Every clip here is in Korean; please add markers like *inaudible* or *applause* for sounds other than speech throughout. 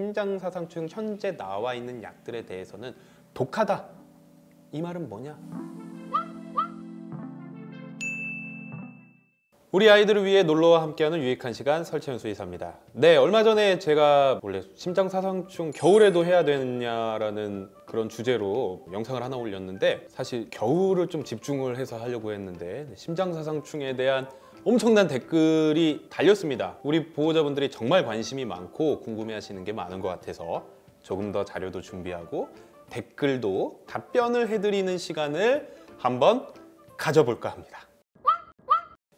심장사상충 현재 나와 있는 약들에 대해서는 독하다. 이 말은 뭐냐? 우리 아이들을 위해 놀러와 함께하는 유익한 시간 설채현 수의사입니다. 네, 얼마 전에 제가 원래 심장사상충 겨울에도 해야 되느냐라는 그런 주제로 영상을 하나 올렸는데 사실 겨울을 좀 집중을 해서 하려고 했는데 심장사상충에 대한 엄청난 댓글이 달렸습니다. 우리 보호자분들이 정말 관심이 많고 궁금해하시는 게 많은 것 같아서 조금 더 자료도 준비하고 댓글도 답변을 해드리는 시간을 한번 가져볼까 합니다.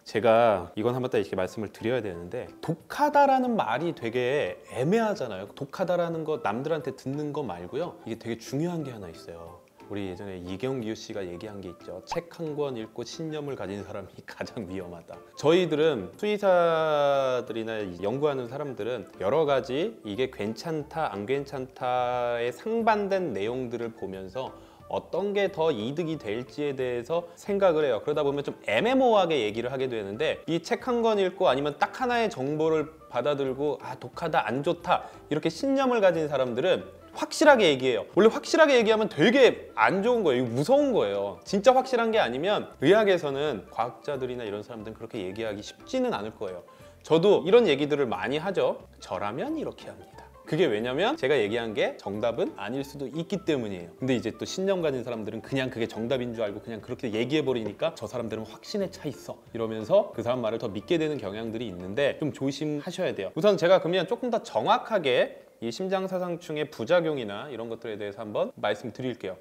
제가 이건 한번 딱 이렇게 말씀을 드려야 되는데 독하다라는 말이 되게 애매하잖아요. 독하다라는 거 남들한테 듣는 거 말고요. 이게 되게 중요한 게 하나 있어요. 우리 예전에 이경규 씨가 얘기한 게 있죠. 책 한 권 읽고 신념을 가진 사람이 *laughs* 가장 위험하다. 저희들은 수의사들이나 연구하는 사람들은 여러 가지 이게 괜찮다, 안 괜찮다의 상반된 내용들을 보면서 어떤 게 더 이득이 될지에 대해서 생각을 해요. 그러다 보면 좀 애매모호하게 얘기를 하게 되는데 이 책 한 권 읽고 아니면 딱 하나의 정보를 받아들고 아 독하다 안 좋다 이렇게 신념을 가진 사람들은 확실하게 얘기해요. 원래 확실하게 얘기하면 되게 안 좋은 거예요. 무서운 거예요. 진짜 확실한 게 아니면 의학에서는 과학자들이나 이런 사람들은 그렇게 얘기하기 쉽지는 않을 거예요. 저도 이런 얘기들을 많이 하죠. 저라면 이렇게 합니다. 그게 왜냐면 제가 얘기한 게 정답은 아닐 수도 있기 때문이에요. 근데 이제 또 신념 가진 사람들은 그냥 그게 정답인 줄 알고 그냥 그렇게 얘기해 버리니까 저 사람들은 확신에 차 있어. 이러면서 그 사람 말을 더 믿게 되는 경향들이 있는데 좀 조심하셔야 돼요. 우선 제가 그러면 조금 더 정확하게 이 심장사상충의 부작용이나 이런 것들에 대해서 한번 말씀드릴게요.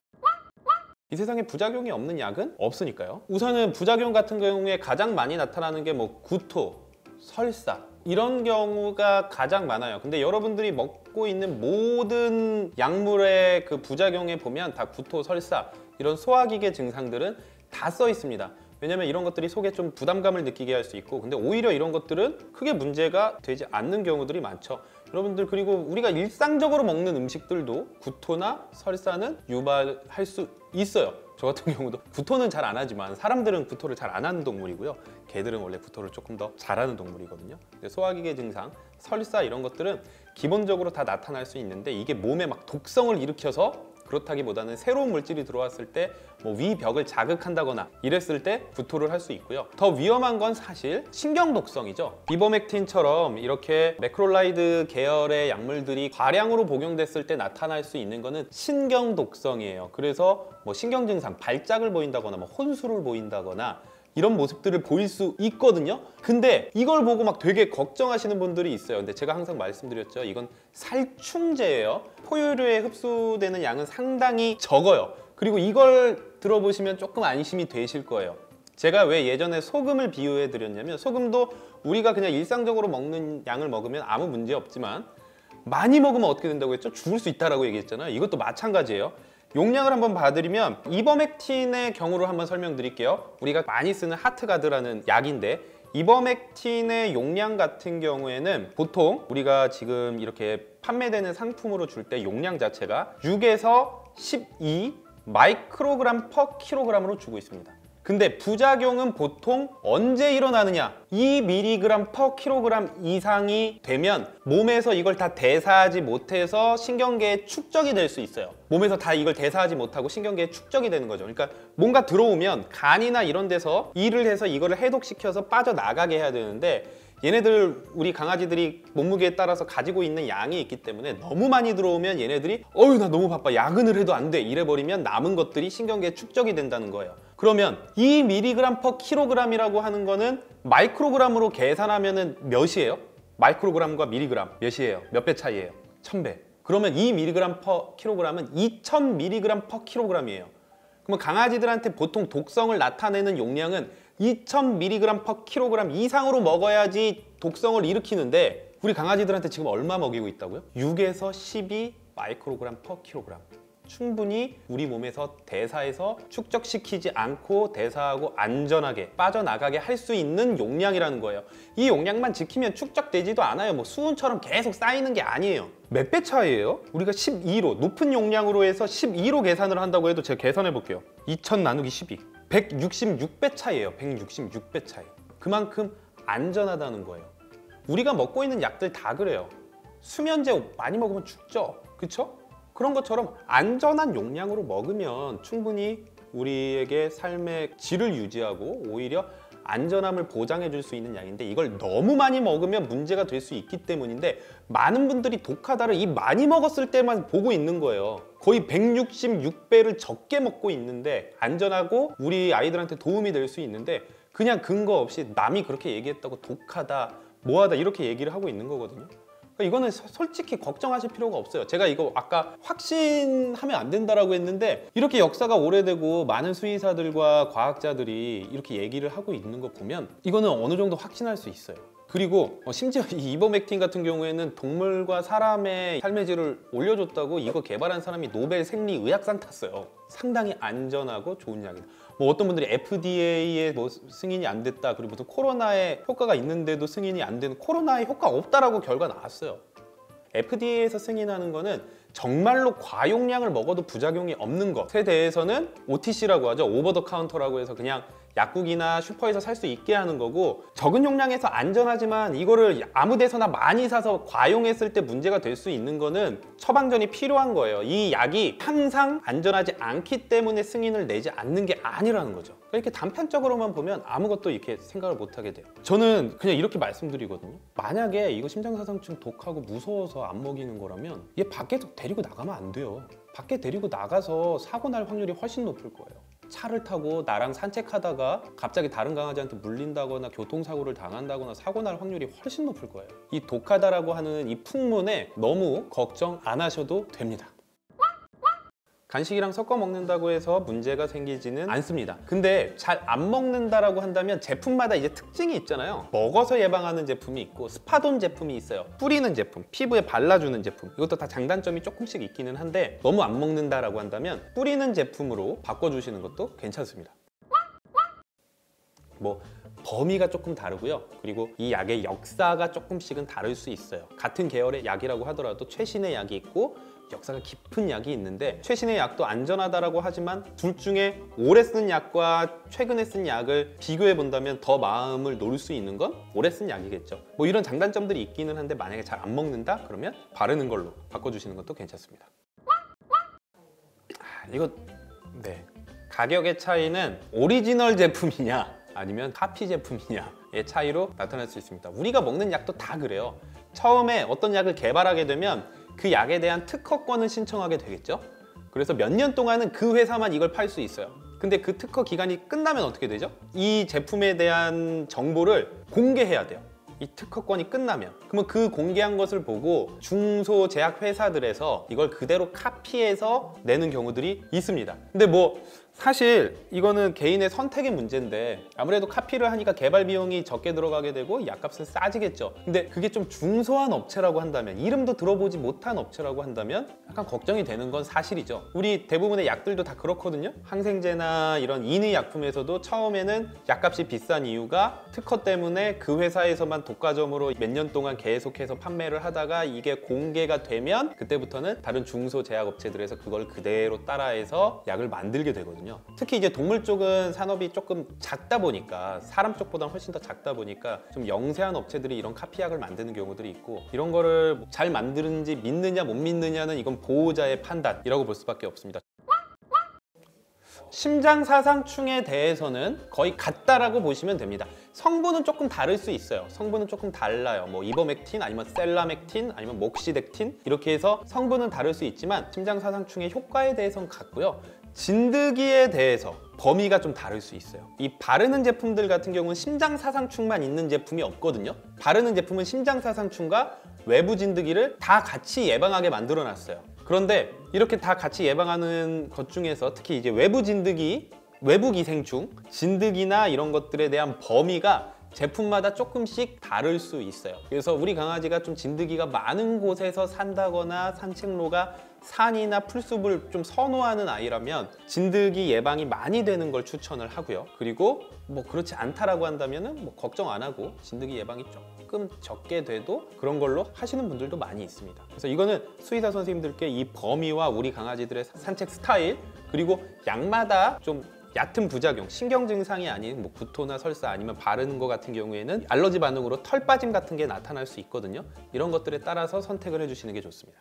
이 세상에 부작용이 없는 약은 없으니까요. 우선은 부작용 같은 경우에 가장 많이 나타나는 게 뭐 구토, 설사 이런 경우가 가장 많아요. 근데 여러분들이 먹고 있는 모든 약물의 그 부작용에 보면 다 구토, 설사 이런 소화기계 증상들은 다 써 있습니다. 왜냐면 이런 것들이 속에 좀 부담감을 느끼게 할 수 있고 근데 오히려 이런 것들은 크게 문제가 되지 않는 경우들이 많죠. 여러분들 그리고 우리가 일상적으로 먹는 음식들도 구토나 설사는 유발할 수 있어요. 저 같은 경우도 구토는 잘 안 하지만 사람들은 구토를 잘 안 하는 동물이고요. 개들은 원래 구토를 조금 더 잘하는 동물이거든요. 소화기계 증상, 설사 이런 것들은 기본적으로 다 나타날 수 있는데 이게 몸에 막 독성을 일으켜서 그렇다기보다는 새로운 물질이 들어왔을 때 뭐 위벽을 자극한다거나 이랬을 때 구토를 할 수 있고요. 더 위험한 건 사실 신경 독성이죠. 비버맥틴처럼 이렇게 매크롤라이드 계열의 약물들이 과량으로 복용됐을 때 나타날 수 있는 거는 신경 독성이에요. 그래서 뭐 신경 증상, 발작을 보인다거나 뭐 혼수를 보인다거나 이런 모습들을 보일 수 있거든요. 근데 이걸 보고 막 되게 걱정하시는 분들이 있어요. 근데 제가 항상 말씀드렸죠. 이건 살충제예요. 포유류에 흡수되는 양은 상당히 적어요. 그리고 이걸 들어보시면 조금 안심이 되실 거예요. 제가 왜 예전에 소금을 비유해 드렸냐면 소금도 우리가 그냥 일상적으로 먹는 양을 먹으면 아무 문제 없지만 많이 먹으면 어떻게 된다고 했죠? 죽을 수 있다라고 얘기했잖아요. 이것도 마찬가지예요. 용량을 한번 봐드리면 이버맥틴의 경우를 한번 설명드릴게요. 우리가 많이 쓰는 하트가드라는 약인데 이버맥틴의 용량 같은 경우에는 보통 우리가 지금 이렇게 판매되는 상품으로 줄 때 용량 자체가 6에서 12 마이크로그램 퍼 킬로그램으로 주고 있습니다. 근데 부작용은 보통 언제 일어나느냐? 2mg per kg 이상이 되면 몸에서 이걸 다 대사하지 못해서 신경계에 축적이 될 수 있어요. 몸에서 다 이걸 대사하지 못하고 신경계에 축적이 되는 거죠. 그러니까 뭔가 들어오면 간이나 이런 데서 일을 해서 이거를 해독시켜서 빠져나가게 해야 되는데 얘네들 우리 강아지들이 몸무게에 따라서 가지고 있는 양이 있기 때문에 너무 많이 들어오면 얘네들이 어휴 나 너무 바빠. 야근을 해도 안 돼. 이래버리면 남은 것들이 신경계에 축적이 된다는 거예요 그러면 2mg per kg이라고 하는 거는 마이크로그램으로 계산하면 몇이에요? 마이크로그램과 미리그램 몇이에요? 몇 배 차이예요? 1000배 그러면 2mg per kg은 2000mg per kg이에요 그러면 강아지들한테 보통 독성을 나타내는 용량은 2000mg per kg 이상으로 먹어야지 독성을 일으키는데 우리 강아지들한테 지금 얼마 먹이고 있다고요? 6에서 12 마이크로그램 per kg 충분히 우리 몸에서 대사해서 축적시키지 않고 대사하고 안전하게 빠져나가게 할 수 있는 용량이라는 거예요. 이 용량만 지키면 축적되지도 않아요. 뭐 수은처럼 계속 쌓이는 게 아니에요. 몇 배 차이예요? 우리가 12로 높은 용량으로 해서 12로 계산을 한다고 해도 제가 계산해 볼게요. 2000 나누기 12 166배 차이예요. 166배 차이. 그만큼 안전하다는 거예요. 우리가 먹고 있는 약들 다 그래요. 수면제 많이 먹으면 죽죠. 그쵸? 그런 것처럼 안전한 용량으로 먹으면 충분히 우리에게 삶의 질을 유지하고 오히려 안전함을 보장해 줄 수 있는 약인데 이걸 너무 많이 먹으면 문제가 될 수 있기 때문인데 많은 분들이 독하다를 이 많이 먹었을 때만 보고 있는 거예요. 거의 166배를 적게 먹고 있는데 안전하고 우리 아이들한테 도움이 될 수 있는데 그냥 근거 없이 남이 그렇게 얘기했다고 독하다, 뭐하다 이렇게 얘기를 하고 있는 거거든요. 그러니까 이거는 서- 솔직히 걱정하실 필요가 없어요. 제가 이거 아까 확신하면 안 된다라고 했는데 이렇게 역사가 오래되고 많은 수의사들과 과학자들이 이렇게 얘기를 하고 있는 거 보면 이거는 어느 정도 확신할 수 있어요. 그리고 어, 심지어 이 이버맥틴 같은 경우에는 동물과 사람의 삶의 질을 올려줬다고 이거 개발한 사람이 노벨 생리의학상 탔어요. 상당히 안전하고 좋은 약이다. 뭐 어떤 분들이 FDA에 뭐 승인이 안 됐다 그리고 무슨 코로나에 효과가 있는데도 승인이 안 되는 코로나에 효과 없다라고 결과 나왔어요. FDA에서 승인하는 거는 정말로 과용량을 먹어도 부작용이 없는 것에 대해서는 OTC라고 하죠. over the counter라고 해서 그냥 약국이나 슈퍼에서 살 수 있게 하는 거고 적은 용량에서 안전하지만 이거를 아무 데서나 많이 사서 과용했을 때 문제가 될 수 있는 거는 처방전이 필요한 거예요. 이 약이 항상 안전하지 않기 때문에 승인을 내지 않는 게 아니라는 거죠. 이렇게 단편적으로만 보면 아무것도 이렇게 생각을 못 하게 돼요. 저는 그냥 이렇게 말씀드리거든요. 만약에 이거 심장사상충 독하고 무서워서 안 먹이는 거라면 얘 밖에 데리고 나가면 안 돼요. 밖에 데리고 나가서 사고 날 확률이 훨씬 높을 거예요. 차를 타고 나랑 산책하다가 갑자기 다른 강아지한테 물린다거나 교통사고를 당한다거나 사고 날 확률이 훨씬 높을 거예요. 이 독하다라고 하는 이 풍문에 너무 걱정 안 하셔도 됩니다. 간식이랑 섞어 먹는다고 해서 문제가 생기지는 않습니다. 근데 잘 안 먹는다라고 한다면 제품마다 이제 특징이 있잖아요. 먹어서 예방하는 제품이 있고 스파돈 제품이 있어요. 뿌리는 제품, 피부에 발라주는 제품. 이것도 다 장단점이 조금씩 있기는 한데 너무 안 먹는다라고 한다면 뿌리는 제품으로 바꿔주시는 것도 괜찮습니다. 뭐 범위가 조금 다르고요. 그리고 이 약의 역사가 조금씩은 다를 수 있어요. 같은 계열의 약이라고 하더라도 최신의 약이 있고 역사가 깊은 약이 있는데 최신의 약도 안전하다라고 하지만 둘 중에 오래 쓴 약과 최근에 쓴 약을 비교해 본다면 더 마음을 놓을 수 있는 건 오래 쓴 약이겠죠. 뭐 이런 장단점들이 있기는 한데 만약에 잘 안 먹는다 그러면 바르는 걸로 바꿔주시는 것도 괜찮습니다. 아, 이거 네 가격의 차이는 오리지널 제품이냐 아니면 카피 제품이냐의 차이로 나타날 수 있습니다. 우리가 먹는 약도 다 그래요. 처음에 어떤 약을 개발하게 되면 그 약에 대한 특허권을 신청하게 되겠죠. 그래서 몇 년 동안은 그 회사만 이걸 팔 수 있어요. 근데 그 특허 기간이 끝나면 어떻게 되죠? 이 제품에 대한 정보를 공개해야 돼요. 이 특허권이 끝나면 그러면 그 공개한 것을 보고 중소 제약 회사들에서 이걸 그대로 카피해서 내는 경우들이 있습니다. 근데 뭐 사실 이거는 개인의 선택의 문제인데 아무래도 카피를 하니까 개발 비용이 적게 들어가게 되고 약값은 싸지겠죠. 근데 그게 좀 중소한 업체라고 한다면 이름도 들어보지 못한 업체라고 한다면 약간 걱정이 되는 건 사실이죠. 우리 대부분의 약들도 다 그렇거든요. 항생제나 이런 인의 약품에서도 처음에는 약값이 비싼 이유가 특허 때문에 그 회사에서만 독과점으로 몇 년 동안 계속해서 판매를 하다가 이게 공개가 되면 그때부터는 다른 중소 제약 업체들에서 그걸 그대로 따라해서 약을 만들게 되거든요. 특히 이제 동물 쪽은 산업이 조금 작다 보니까 사람 쪽보다 훨씬 더 작다 보니까 좀 영세한 업체들이 이런 카피약을 만드는 경우들이 있고 이런 거를 잘 만드는지 믿느냐 못 믿느냐는 이건 보호자의 판단이라고 볼 수밖에 없습니다. 심장사상충에 대해서는 거의 같다라고 보시면 됩니다. 성분은 조금 다를 수 있어요. 성분은 조금 달라요. 뭐 이버맥틴 아니면 셀라맥틴 아니면 목시덱틴 이렇게 해서 성분은 다를 수 있지만 심장사상충의 효과에 대해서는 같고요. 진드기에 대해서 범위가 좀 다를 수 있어요. 이 바르는 제품들 같은 경우는 심장사상충만 있는 제품이 없거든요. 바르는 제품은 심장사상충과 외부 진드기를 다 같이 예방하게 만들어 놨어요. 그런데 이렇게 다 같이 예방하는 것 중에서 특히 이제 외부 진드기, 외부 기생충, 진드기나 이런 것들에 대한 범위가 제품마다 조금씩 다를 수 있어요. 그래서 우리 강아지가 좀 진드기가 많은 곳에서 산다거나 산책로가 산이나 풀숲을 좀 선호하는 아이라면 진드기 예방이 많이 되는 걸 추천을 하고요. 그리고 뭐 그렇지 않다라고 한다면은 뭐 걱정 안 하고 진드기 예방이 조금 적게 돼도 그런 걸로 하시는 분들도 많이 있습니다. 그래서 이거는 수의사 선생님들께 이 범위와 우리 강아지들의 산책 스타일 그리고 약마다 좀 얕은 부작용, 신경 증상이 아닌 뭐 구토나 설사 아니면 바르는 것 같은 경우에는 알러지 반응으로 털 빠짐 같은 게 나타날 수 있거든요. 이런 것들에 따라서 선택을 해주시는 게 좋습니다.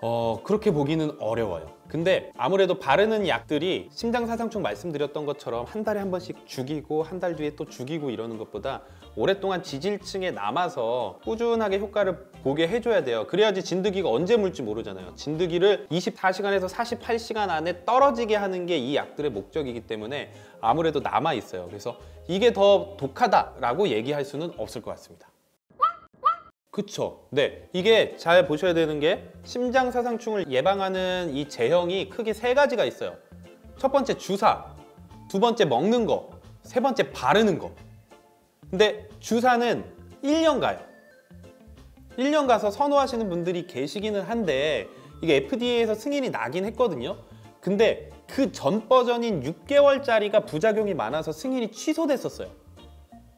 어, 그렇게 보기는 어려워요. 근데 아무래도 바르는 약들이 심장사상충 말씀드렸던 것처럼 한 달에 한 번씩 죽이고 한 달 뒤에 또 죽이고 이러는 것보다 오랫동안 지질층에 남아서 꾸준하게 효과를 보게 해줘야 돼요. 그래야지 진드기가 언제 물지 모르잖아요. 진드기를 24시간에서 48시간 안에 떨어지게 하는 게 이 약들의 목적이기 때문에 아무래도 남아 있어요. 그래서 이게 더 독하다라고 얘기할 수는 없을 것 같습니다. 그쵸. 네. 이게 잘 보셔야 되는 게 심장 사상충을 예방하는 이 제형이 크게 세 가지가 있어요. 첫 번째 주사, 두 번째 먹는 거, 세 번째 바르는 거. 근데 주사는 1년 가요. 1년 가서 선호하시는 분들이 계시기는 한데 이게 FDA에서 승인이 나긴 했거든요. 근데 그 전 버전인 6개월짜리가 부작용이 많아서 승인이 취소됐었어요.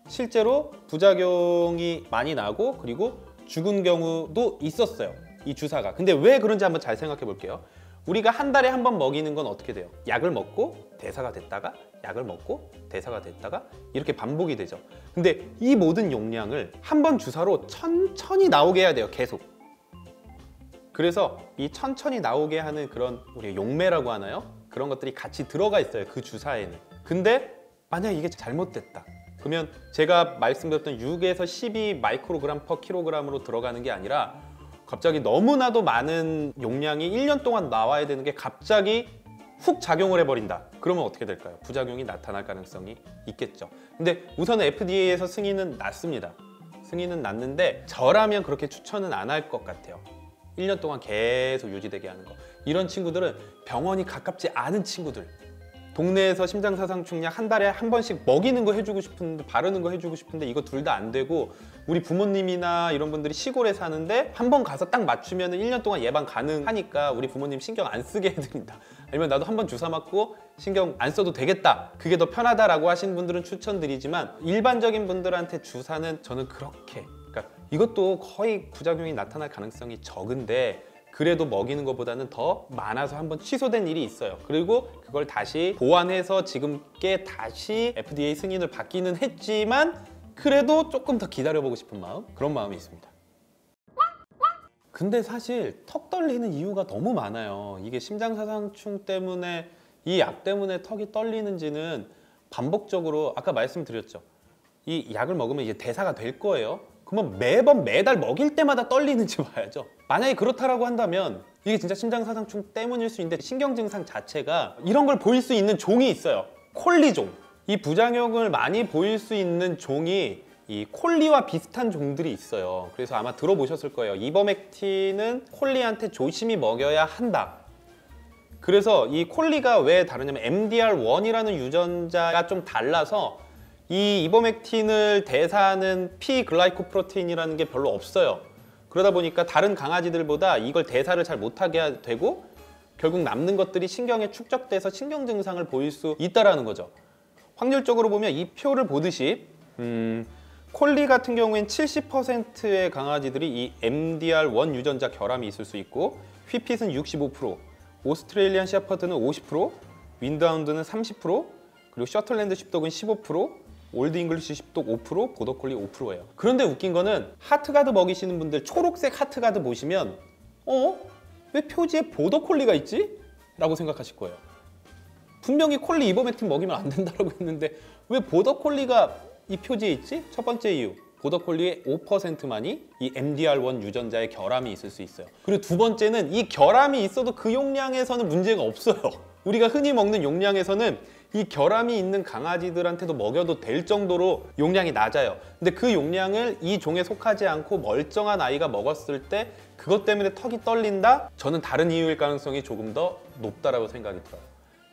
실제로 부작용이 많이 나고 그리고 죽은 경우도 있었어요. 이 주사가. 근데 왜 그런지 한번 잘 생각해 볼게요. 우리가 한 달에 한 번 먹이는 건 어떻게 돼요? 약을 먹고 대사가 됐다가 약을 먹고 대사가 됐다가 이렇게 반복이 되죠. 근데 이 모든 용량을 한 번 주사로 천천히 나오게 해야 돼요. 계속. 그래서 이 천천히 나오게 하는 그런 우리 용매라고 하나요? 그런 것들이 같이 들어가 있어요. 그 주사에는. 근데 만약 이게 잘못됐다. 그러면 제가 말씀드렸던 6에서 12 마이크로그램 퍼 킬로그램으로 들어가는 게 아니라 갑자기 너무나도 많은 용량이 1년 동안 나와야 되는 게 갑자기 훅 작용을 해버린다. 그러면 어떻게 될까요? 부작용이 나타날 가능성이 있겠죠. 근데 우선 FDA에서 승인은 났습니다. 승인은 났는데 저라면 그렇게 추천은 안 할 것 같아요. 1년 동안 계속 유지되게 하는 거. 이런 친구들은 병원이 가깝지 않은 친구들. 동네에서 심장사상충 약 한 달에 한 번씩 먹이는 거 해주고 싶은데 바르는 거 해주고 싶은데 이거 둘 다 안 되고 우리 부모님이나 이런 분들이 시골에 사는데 한 번 가서 딱 맞추면 1년 동안 예방 가능하니까 우리 부모님 신경 안 쓰게 해드린다. 아니면 나도 한 번 주사 맞고 신경 안 써도 되겠다. 그게 더 편하다라고 하시는 분들은 추천드리지만 일반적인 분들한테 주사는 저는 그렇게. 그러니까 이것도 거의 부작용이 나타날 가능성이 적은데 그래도 먹이는 것보다는 더 많아서 한번 취소된 일이 있어요. 그리고 그걸 다시 보완해서 지금께 다시 FDA 승인을 받기는 했지만 그래도 조금 더 기다려보고 싶은 마음 그런 마음이 있습니다. 근데 사실 턱 떨리는 이유가 너무 많아요. 이게 심장사상충 때문에 이 약 때문에 턱이 떨리는지는 반복적으로 아까 말씀드렸죠. 이 약을 먹으면 이제 대사가 될 거예요. 그러면 매번 매달 먹일 때마다 떨리는지 *laughs* 봐야죠. 만약에 그렇다라고 한다면 이게 진짜 심장사상충 때문일 수 있는데 신경 증상 자체가 이런 걸 보일 수 있는 종이 있어요. 콜리종. 이 부작용을 많이 보일 수 있는 종이 이 콜리와 비슷한 종들이 있어요. 그래서 아마 들어보셨을 거예요. 이버맥틴은 콜리한테 조심히 먹여야 한다. 그래서 이 콜리가 왜 다르냐면 MDR1이라는 유전자가 좀 달라서 이 이버맥틴을 대사하는 P 글라이코프로테인이라는 게 별로 없어요. 그러다 보니까 다른 강아지들보다 이걸 대사를 잘 못하게 되고 결국 남는 것들이 신경에 축적돼서 신경 증상을 보일 수 있다라는 거죠. 확률적으로 보면 이 표를 보듯이 음, 콜리 같은 경우엔 70%의 강아지들이 이 MDR1 유전자 결함이 있을 수 있고 휘핏은 65%, 오스트레일리안 셰퍼드는 50%, Windhound는 30%, 그리고 Shetland Sheepdog은 15%, Old English Sheepdog 5%, 보더콜리 5%예요. 그런데 웃긴 거는 Heartgard 먹이시는 분들 초록색 Heartgard 보시면 어? 왜 표지에 보더콜리가 있지? 라고 생각하실 거예요. 분명히 콜리 ivermectin 먹이면 안 된다고 *laughs* 했는데 왜 보더콜리가 이 표지에 있지? 첫 번째 이유. 보더콜리의 5%만이 이 MDR1 유전자의 결함이 있을 수 있어요. 그리고 두 번째는 이 결함이 있어도 그 용량에서는 문제가 없어요. 우리가 흔히 먹는 용량에서는 이 결함이 있는 강아지들한테도 먹여도 될 정도로 용량이 낮아요. 근데 그 용량을 이 종에 속하지 않고 멀쩡한 아이가 먹었을 때 그것 때문에 턱이 떨린다? 저는 다른 이유일 가능성이 조금 더 높다라고 생각이 들어요.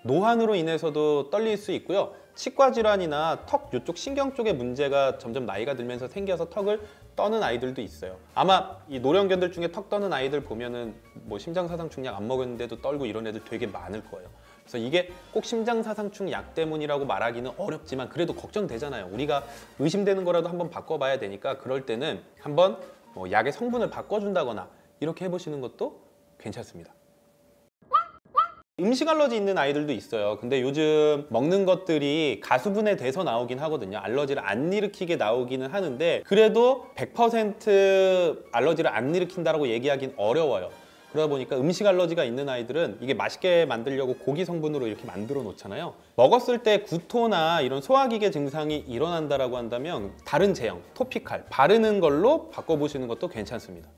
노환으로 인해서도 떨릴 수 있고요. 치과 질환이나 턱 이쪽 신경 쪽에 문제가 점점 나이가 들면서 생겨서 턱을 떠는 아이들도 있어요. 아마 이 노령견들 중에 턱 떠는 아이들 보면은 뭐 심장사상충 약 안 먹었는데도 떨고 이런 애들 되게 많을 거예요. 그래서 이게 꼭 심장사상충 약 때문이라고 말하기는 어렵지만 그래도 걱정되잖아요. 우리가 의심되는 거라도 한번 바꿔봐야 되니까 그럴 때는 한번 뭐 약의 성분을 바꿔준다거나 이렇게 해보시는 것도 괜찮습니다. 음식 알러지 있는 아이들도 있어요. 근데 요즘 먹는 것들이 가수분해 돼서 나오긴 하거든요. 알러지를 안 일으키게 나오기는 하는데 그래도 100% 알러지를 안 일으킨다라고 얘기하긴 어려워요. 그러다 보니까 음식 알러지가 있는 아이들은 이게 맛있게 만들려고 고기 성분으로 이렇게 만들어 놓잖아요. 먹었을 때 구토나 이런 소화기계 증상이 일어난다라고 한다면 다른 제형, 토피칼, 바르는 걸로 바꿔보시는 것도 괜찮습니다.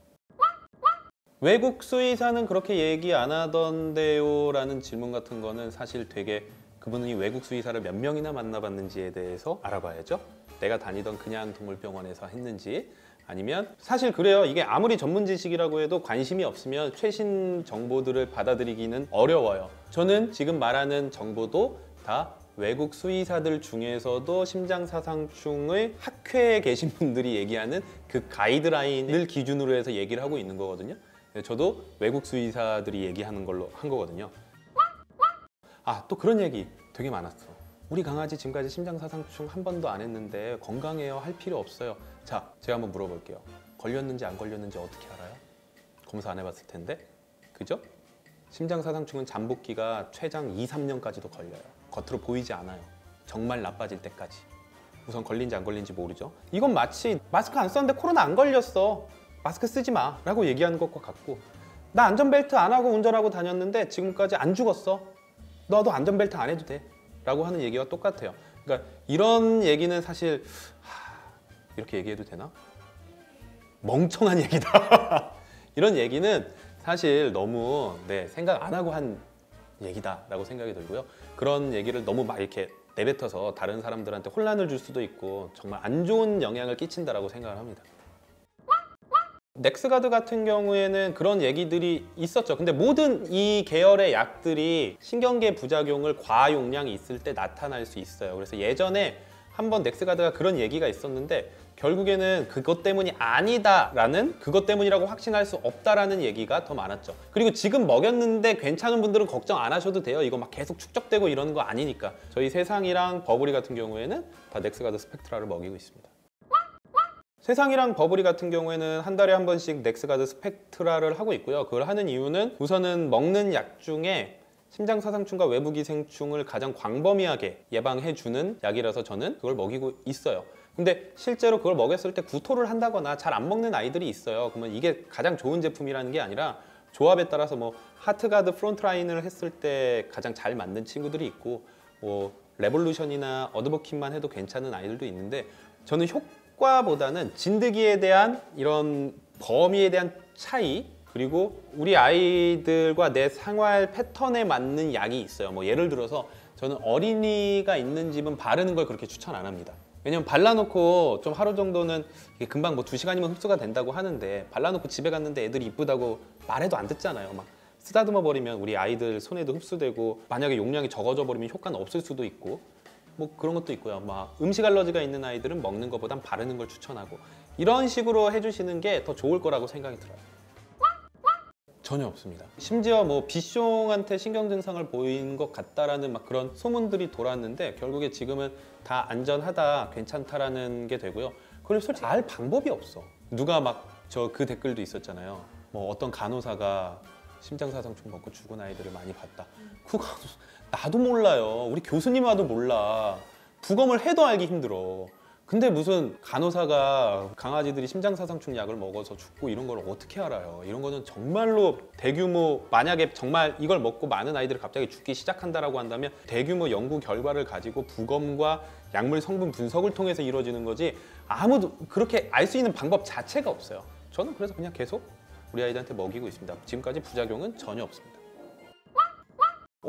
외국 수의사는 그렇게 얘기 안 하던데요 라는 질문 같은 거는 사실 되게 그분이 외국 수의사를 몇 명이나 만나봤는지에 대해서 알아봐야죠. 내가 다니던 그냥 동물병원에서 했는지 아니면 사실 그래요. 이게 아무리 전문 지식이라고 해도 관심이 없으면 최신 정보들을 받아들이기는 어려워요. 저는 지금 말하는 정보도 다 외국 수의사들 중에서도 심장사상충의 학회에 계신 분들이 얘기하는 그 가이드라인을 기준으로 해서 얘기를 하고 있는 거거든요. 저도 외국 수의사들이 얘기하는 걸로 한 거거든요. 아, 또 그런 얘기 되게 많았어. 우리 강아지 지금까지 심장사상충 한 번도 안 했는데 건강해요. 할 필요 없어요. 자, 제가 한번 물어볼게요. 걸렸는지 안 걸렸는지 어떻게 알아요? 검사 안 해봤을 텐데. 그죠? 심장사상충은 잠복기가 최장 2, 3년까지도 걸려요. 겉으로 보이지 않아요. 정말 나빠질 때까지. 우선 걸린지 안 걸린지 모르죠. 이건 마치 마스크 안 썼는데 코로나 안 걸렸어. 마스크 쓰지 마. 라고 얘기하는 것과 같고 나 안전벨트 안 하고 운전하고 다녔는데 지금까지 안 죽었어. 너도 안전벨트 안 해도 돼. 라고 하는 얘기와 똑같아요. 그러니까 이런 얘기는 사실 하, 이렇게 얘기해도 되나? 멍청한 얘기다. *laughs* 이런 얘기는 사실 너무 네, 생각 안 하고 한 얘기다라고 생각이 들고요. 그런 얘기를 너무 막 이렇게 내뱉어서 다른 사람들한테 혼란을 줄 수도 있고 정말 안 좋은 영향을 끼친다라고 생각을 합니다. NexGard 같은 경우에는 그런 얘기들이 있었죠. 근데 모든 이 계열의 약들이 신경계 부작용을 과용량이 있을 때 나타날 수 있어요. 그래서 예전에 한번 NexGard가 그런 얘기가 있었는데 결국에는 그것 때문이 아니다 라는 그것 때문이라고 확신할 수 없다라는 얘기가 더 많았죠. 그리고 지금 먹였는데 괜찮은 분들은 걱정 안 하셔도 돼요. 이거 막 계속 축적되고 이러는 거 아니니까. 저희 세상이랑 버블이 같은 경우에는 다 NexGard Spectra를 먹이고 있습니다. 세상이랑 버블이 같은 경우에는 한 달에 한 번씩 NexGard Spectra를 하고 있고요. 그걸 하는 이유는 우선은 먹는 약 중에 심장사상충과 외부기생충을 가장 광범위하게 예방해주는 약이라서 저는 그걸 먹이고 있어요. 근데 실제로 그걸 먹였을 때 구토를 한다거나 잘 안 먹는 아이들이 있어요. 그러면 이게 가장 좋은 제품이라는 게 아니라 조합에 따라서 뭐 Heartgard Frontline을 했을 때 가장 잘 맞는 친구들이 있고 뭐 Revolution이나 Advocate만 해도 괜찮은 아이들도 있는데 저는 효과 보다는 진드기에 대한 이런 범위에 대한 차이 그리고 우리 아이들과 내 생활 패턴에 맞는 약이 있어요. 뭐 예를 들어서 저는 어린이가 있는 집은 바르는 걸 그렇게 추천 안 합니다. 왜냐면 발라놓고 좀 하루 정도는 금방 뭐 두 시간이면 흡수가 된다고 하는데 발라놓고 집에 갔는데 애들이 이쁘다고 말해도 안 듣잖아요. 막 쓰다듬어 버리면 우리 아이들 손에도 흡수되고 만약에 용량이 적어져 버리면 효과는 없을 수도 있고 뭐 그런 것도 있고요. 막 음식 알러지가 있는 아이들은 먹는 것보단 바르는 걸 추천하고 이런 식으로 해주시는 게 더 좋을 거라고 생각이 들어요. 전혀 없습니다. 심지어 뭐 비숑한테 신경 증상을 보인 것 같다라는 막 그런 소문들이 돌았는데 결국에 지금은 다 안전하다, 괜찮다라는 게 되고요. 그리고 솔직히 알 방법이 없어. 누가 막 저 그 댓글도 있었잖아요. 뭐 어떤 간호사가 심장사상충 먹고 죽은 아이들을 많이 봤다. 그 간호사 나도 몰라요. 우리 교수님 와도 몰라. 부검을 해도 알기 힘들어. 근데 무슨 간호사가 강아지들이 심장사상충 약을 먹어서 죽고 이런 걸 어떻게 알아요? 이런 거는 정말로 대규모 만약에 정말 이걸 먹고 많은 아이들이 갑자기 죽기 시작한다라고 한다면 대규모 연구 결과를 가지고 부검과 약물 성분 분석을 통해서 이루어지는 거지 아무도 그렇게 알 수 있는 방법 자체가 없어요. 저는 그래서 그냥 계속 우리 아이들한테 먹이고 있습니다. 지금까지 부작용은 전혀 없습니다.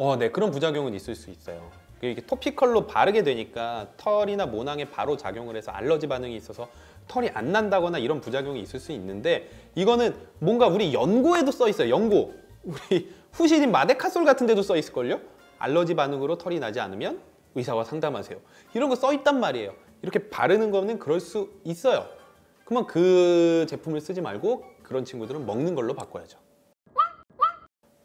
어, 네 그런 부작용은 있을 수 있어요. 이게 토피컬로 바르게 되니까 털이나 모낭에 바로 작용을 해서 알러지 반응이 있어서 털이 안 난다거나 이런 부작용이 있을 수 있는데 이거는 뭔가 우리 연고에도 써 있어요. 연고. 우리 *laughs* 후시딘 마데카솔 같은 데도 써 있을걸요? 알러지 반응으로 털이 나지 않으면 의사와 상담하세요. 이런 거 써 있단 말이에요. 이렇게 바르는 거는 그럴 수 있어요. 그러면 그 제품을 쓰지 말고 그런 친구들은 먹는 걸로 바꿔야죠.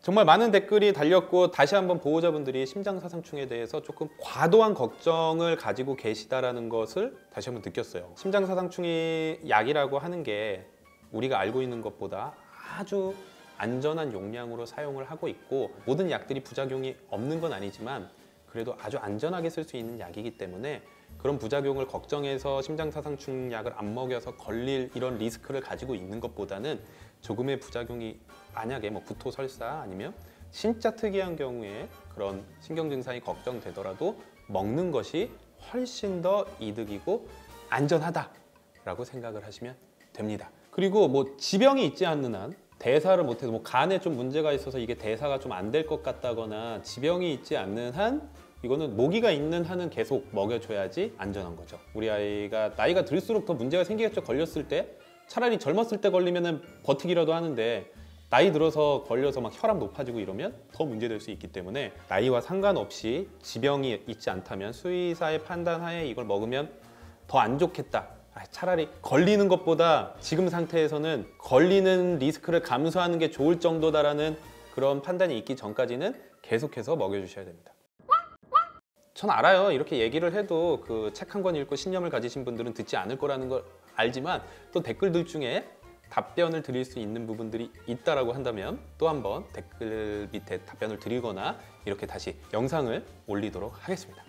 정말 많은 댓글이 달렸고 다시 한번 보호자분들이 심장사상충에 대해서 조금 과도한 걱정을 가지고 계시다라는 것을 다시 한번 느꼈어요. 심장사상충이 약이라고 하는 게 우리가 알고 있는 것보다 아주 안전한 용량으로 사용을 하고 있고 모든 약들이 부작용이 없는 건 아니지만 그래도 아주 안전하게 쓸 수 있는 약이기 때문에 그런 부작용을 걱정해서 심장사상충 약을 안 먹여서 걸릴 이런 리스크를 가지고 있는 것보다는 조금의 부작용이 만약에 뭐 구토 설사 아니면 진짜 특이한 경우에 그런 신경 증상이 걱정되더라도 먹는 것이 훨씬 더 이득이고 안전하다라고 생각을 하시면 됩니다. 그리고 뭐 지병이 있지 않는 한 대사를 못해서 뭐 간에 좀 문제가 있어서 이게 대사가 좀 안 될 것 같다거나 지병이 있지 않는 한 이거는 모기가 있는 한은 계속 먹여줘야지 안전한 거죠. 우리 아이가 나이가 들수록 더 문제가 생기겠죠. 걸렸을 때 차라리 젊었을 때 걸리면은 버티기라도 하는데 나이 들어서 걸려서 막 혈압 높아지고 이러면 더 문제될 수 있기 때문에 나이와 상관없이 지병이 있지 않다면 수의사의 판단하에 이걸 먹으면 더 안 좋겠다. 아, 차라리 걸리는 것보다 지금 상태에서는 걸리는 리스크를 감수하는 게 좋을 정도다라는 그런 판단이 있기 전까지는 계속해서 먹여주셔야 됩니다. 전 알아요. 이렇게 얘기를 해도 그 책 한 권 읽고 신념을 가지신 분들은 듣지 않을 거라는 걸 알지만 또 댓글들 중에 답변을 드릴 수 있는 부분들이 있다라고 한다면 또 한번 댓글 밑에 답변을 드리거나 이렇게 다시 영상을 올리도록 하겠습니다.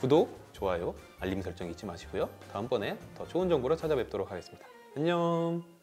구독, 좋아요, 알림 설정 잊지 마시고요. 다음번에 더 좋은 정보로 찾아뵙도록 하겠습니다. 안녕.